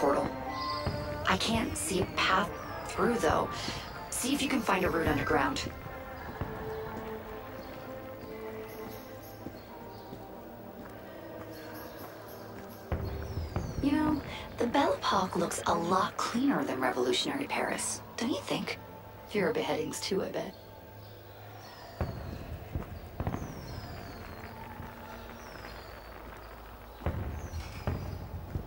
portal. I can't see a path through, though. See if you can find a route underground. You know, the Belle Epoque looks a lot cleaner than Revolutionary Paris, don't you think? Fewer beheadings, too, I bet.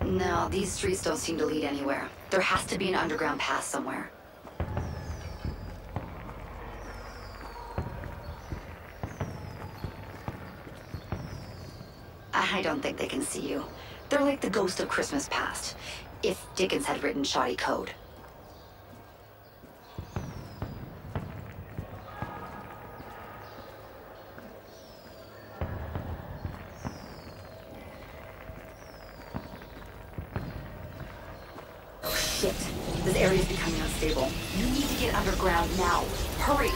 No, these streets don't seem to lead anywhere. There has to be an underground path somewhere. I don't think they can see you. They're like the ghost of Christmas past, if Dickens had written shoddy code. Shit, this area is becoming unstable. You need to get underground now. Hurry!